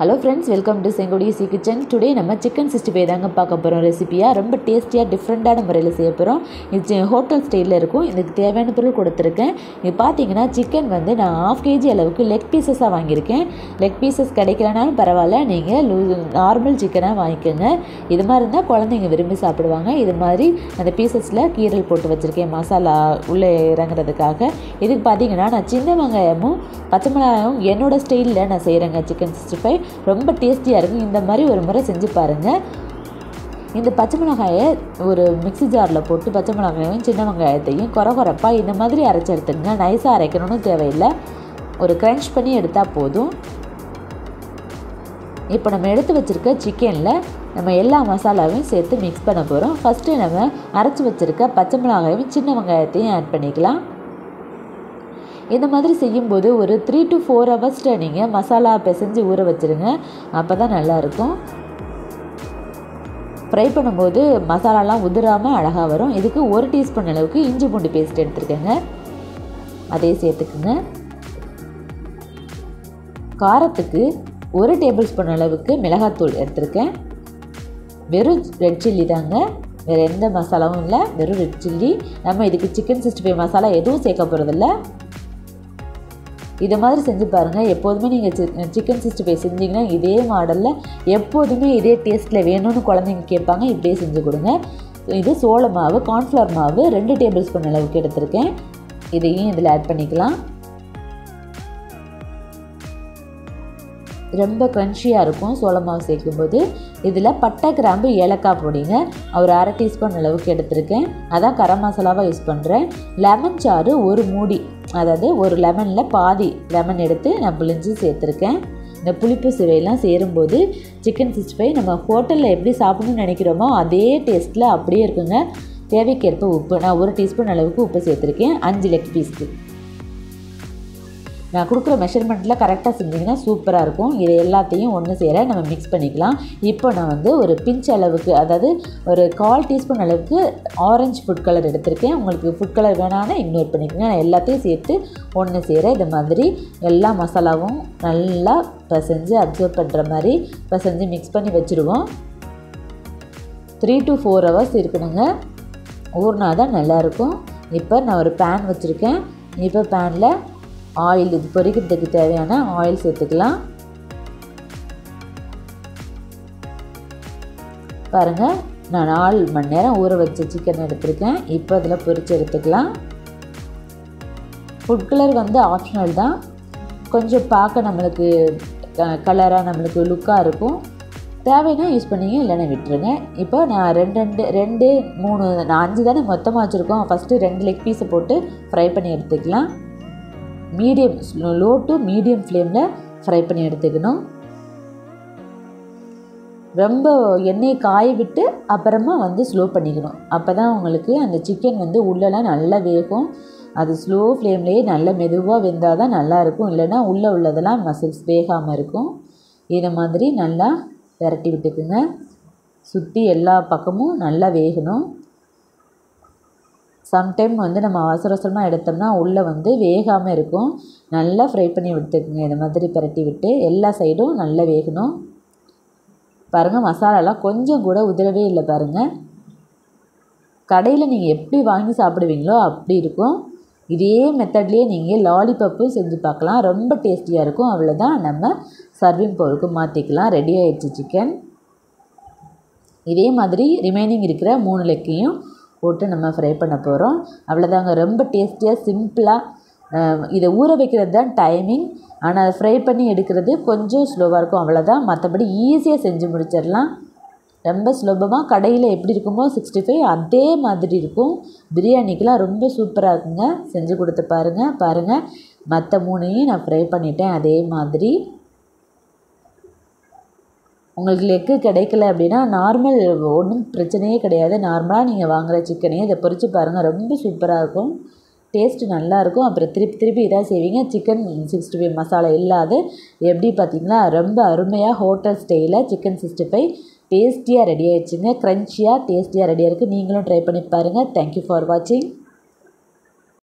Hello friends welcome to Sengodi C kitchen today நம்ம chicken sixty five தாங்க பார்க்க போகிறோம் ரெசிபியாக ரொம்ப டேஸ்டியாக டிஃப்ரெண்ட்டான முறையில் செய்ய போகிறோம் இது ஹோட்டல் ஸ்டைலில் இருக்கும். இதுக்கு தேவையான பொருள் கொடுத்துருக்கேன். இது பார்த்தீங்கன்னா சிக்கன் வந்து நான் ஆஃப் கேஜி அளவுக்கு லெக் பீசஸாக வாங்கியிருக்கேன். லெக் பீசஸ் கிடைக்கலனாலும் பரவாயில்ல. நீங்கள் லூ நார்மல் சிக்கனாக வாங்கிக்கோங்க. இது மாதிரி இருந்தால் குழந்தைங்க விரும்பி சாப்பிடுவாங்க. இது மாதிரி அந்த பீசஸில் கீரல் போட்டு வச்சுருக்கேன். மசாலா உள்ளே இறங்குறதுக்காக. இதுக்கு பார்த்தீங்கன்னா நான் சின்ன வெங்காயமும் பச்சை மிளகாயும் என்னோடய ஸ்டைலில் நான் செய்கிறேங்க சிக்கன் சிக்ஸ்டி ஃபைவ் ரொம்ப டேஸ்டியாக இருக்கும். இந்த மாதிரி ஒரு முறை செஞ்சு பாருங்கள் இந்த பச்சை மிளகாயை ஒரு மிக்ஸி ஜாரில் போட்டு பச்சை மிளகாயும் சின்ன வெங்காயத்தையும் குறை குறைப்பாக இந்த மாதிரி அரைச்சி எடுத்துங்க நைஸாக அரைக்கணும்னு தேவையில்லை. ஒரு க்ரன்ச் பண்ணி எடுத்தால் போதும். இப்போ நம்ம எடுத்து வச்சுருக்க சிக்கனில் நம்ம எல்லா மசாலாவையும் சேர்த்து மிக்ஸ் பண்ண போகிறோம் ஃபஸ்ட்டு நம்ம அரைச்சி வச்சுருக்க பச்சை மிளகாயும் சின்ன வெங்காயத்தையும் ஆட் பண்ணிக்கலாம். இந்த மாதிரி செய்யும்போது ஒரு த்ரீ டு ஃபோர் ஹவர்ஸ்ட்டு நீங்கள் மசாலா பிசைஞ்சு ஊற வச்சுருங்க. அப்போ தான் நல்லாயிருக்கும் ஃப்ரை பண்ணும்போது மசாலாலாம் உதிராமல் அழகாக வரும். இதுக்கு ஒரு டீஸ்பூன் அளவுக்கு இஞ்சி பூண்டு பேஸ்ட் எடுத்துருக்கேங்க. அதே சேர்த்துக்குங்க. காரத்துக்கு ஒரு டேபிள் ஸ்பூன் அளவுக்கு மிளகாத்தூள் எடுத்திருக்கேன். வெறும் ரெட் சில்லி தாங்க. வேறு எந்த மசாலாவும் இல்லை. வெறும் ரெட் சில்லி நம்ம இதுக்கு சிக்கன் சிக்ஸ்டி ஃபைவ் மசாலா எதுவும் சேர்க்க போகிறதில்ல இதை மாதிரி செஞ்சு பாருங்கள் எப்போதுமே நீங்கள் சி சிக்கன் சிக்ஸ்டி ஃபைவ் செஞ்சிங்கன்னா இதே மாடலில் எப்போதுமே இதே டேஸ்ட்டில் வேணும்னு குழந்தைங்க கேட்பாங்க. இப்படியே செஞ்சு கொடுங்க. இது சோள மாவு கார்ன்ஃப்ளவர் மாவு ரெண்டு டேபிள் ஸ்பூன் அளவுக்கு எடுத்திருக்கேன். இதையும் இதில் ஆட் பண்ணிக்கலாம். ரொம்ப க்ரன்ச்சியாக இருக்கும் சோள மாவு சேர்க்கும்போது. இதில் பட்டை கிராம்பு ஏலக்காய் பொடிங்க ஒரு அரை டீஸ்பூன் அளவுக்கு எடுத்திருக்கேன். அதான் கரம் மசாலாவாக யூஸ் பண்ணுறேன் லெமன் சாறு ஒரு மூடி அதாவது ஒரு லெமனில் பாதி லெமன் எடுத்து நான் புளிஞ்சு சேர்த்துருக்கேன். இந்த புளிப்பு சுவையெல்லாம் சேரும்போது சிக்கன் சிக்ஸ்டி ஃபைவ் நம்ம ஹோட்டலில் எப்படி சாப்பிடணும்னு நினைக்கிறோமோ அதே டேஸ்ட்டில் அப்படியே இருக்குங்க. தேவைக்கேற்ப உப்பு. நான் ஒரு டீஸ்பூன் அளவுக்கு உப்பு சேர்த்துருக்கேன். அஞ்சு லெக் பீஸ்க்கு நான் கொடுக்குற மெஷர்மெண்ட்டில் கரெக்டாக செஞ்சிங்கன்னா சூப்பராக இருக்கும். இது எல்லாத்தையும் ஒன்று சேர நம்ம மிக்ஸ் பண்ணிக்கலாம். இப்போ நான் வந்து ஒரு பிஞ்ச் அளவுக்கு அதாவது ஒரு கால் டீஸ்பூன் அளவுக்கு ஆரஞ்சு ஃபுட் கலர் எடுத்திருக்கேன். உங்களுக்கு ஃபுட் கலர் வேணான்னா இக்னோர் பண்ணிக்கோங்க. நான் எல்லாத்தையும் சேர்த்து ஒன்று சேர இது மாதிரி எல்லா மசாலாவும் நல்லா பிசைஞ்சு அப்சர்வ் பண்ணுற மாதிரி பிசைஞ்சு மிக்ஸ் பண்ணி வச்சுருவோம். த்ரீ டு ஃபோர் ஹவர்ஸ் இருக்கணுங்க. ஊறினா தான் நல்லாயிருக்கும் இப்போ நான் ஒரு பேன் வச்சுருக்கேன். இப்போ பேனில் ஆயில் இது பொரிக்கிறதுக்கு தேவையான ஆயில் சேர்த்துக்கலாம். பாருங்கள் நான் நாலு மணி நேரம் ஊற வச்ச சிக்கன் எடுத்திருக்கேன். இப்போ அதில் பொரித்து எடுத்துக்கலாம். ஃபுட் கலர் வந்து ஆப்ஷனல் தான். கொஞ்சம் பார்க்க நம்மளுக்கு கலராக நம்மளுக்கு லுக்காக இருக்கும். தேவைன்னா யூஸ் பண்ணிங்க இல்லைன்னா விட்டுருங்க. இப்போ நான் ரெண்டு ரெண்டு ரெண்டு மூணு நான் அஞ்சு தானே மொத்தமாக வச்சுருக்கோம். ஃபஸ்ட்டு ரெண்டு லெக் பீஸை போட்டு ஃப்ரை பண்ணி எடுத்துக்கலாம். மீடியம் லோ டு மீடியம் ஃப்ளேமில் ஃப்ரை பண்ணி எடுத்துக்கணும். ரொம்ப எண்ணெயை காய விட்டு அப்புறமா வந்து ஸ்லோ பண்ணிக்கணும். அப்போ தான் உங்களுக்கு அந்த சிக்கன் வந்து உள்ளெல்லாம் நல்லா வேகும். அது ஸ்லோ ஃப்ளேம்லேயே நல்ல மெதுவாக வெந்தால் தான் நல்லாயிருக்கும் இல்லைன்னா உள்ளே உள்ளதெல்லாம் மசில்ஸ் வேகாமல் இருக்கும். இதை மாதிரி நல்லா விரட்டி விட்டுக்குங்க. சுற்றி எல்லா பக்கமும் நல்லா வேகணும். சம்டைம் வந்து நம்ம அவசர அவசரமாக எடுத்தோம்னா உள்ளே வந்து வேகாமல் இருக்கும். நல்லா ஃப்ரை பண்ணி விட்டுக்குங்க. இந்த மாதிரி பரட்டி விட்டு எல்லா சைடும் நல்லா வேகணும். பாருங்கள் மசாலாலாம் கொஞ்சம் கூட உதிரவே இல்லை பாருங்கள் கடையில் நீங்கள் எப்படி வாங்கி சாப்பிடுவீங்களோ அப்படி இருக்கும். இதே மெத்தட்லேயே நீங்கள் லாலிபப்பும் செஞ்சு பார்க்கலாம். ரொம்ப டேஸ்டியாக இருக்கும். அவ்வளோதான் நம்ம சர்விங் பவுலுக்கு மாற்றிக்கலாம் ரெடி ஆயிடுச்சு சிக்கன் இதே மாதிரி ரிமைனிங் இருக்கிற மூணு லெக்கையும் போட்டு நம்ம ஃப்ரை பண்ண போகிறோம் அவ்வளோதாங்க ரொம்ப டேஸ்டியாக சிம்பிளாக இதை ஊற வைக்கிறது தான் டைமிங் ஆனால் ஃப்ரை பண்ணி எடுக்கிறது கொஞ்சம் ஸ்லோவாக இருக்கும். அவ்வளோதான் மற்றபடி ஈஸியாக செஞ்சு முடிச்சிடலாம். ரொம்ப சுலபமாக கடையில் எப்படி இருக்குமோ சிக்ஸ்டி ஃபைவ் அதே மாதிரி இருக்கும். பிரியாணிக்கெலாம் ரொம்ப சூப்பராக இருக்குங்க. செஞ்சு கொடுத்து பாருங்கள் பாருங்கள் மற்ற மூணையும் நான் ஃப்ரை பண்ணிட்டேன். அதே மாதிரி. உங்களுக்கு லெக்கு கிடைக்கல அப்படின்னா நார்மல் ஒன்றும் பிரச்சனையே கிடையாது. நார்மலாக நீங்கள் வாங்குகிற சிக்கனையே இதை பொறிச்சு பாருங்கள் ரொம்ப சூப்பராக இருக்கும். டேஸ்ட்டு நல்லாயிருக்கும் அப்புறம் திருப்பி திருப்பி இதாக செய்வீங்க. சிக்கன் சிக்ஸ்டி ஃபைவ் மசாலா இல்லாத எப்படி பார்த்தீங்கன்னா ரொம்ப அருமையாக ஹோட்டல் ஸ்டைலில் சிக்கன் சிக்ஸ்டி ஃபைவ் டேஸ்டியாக ரெடி ஆகிடுச்சுங்க க்ரன்ச்சியாக டேஸ்டியாக ரெடியாக இருக்குது நீங்களும் ட்ரை பண்ணி பாருங்கள் தேங்க்யூ ஃபார் வாட்சிங்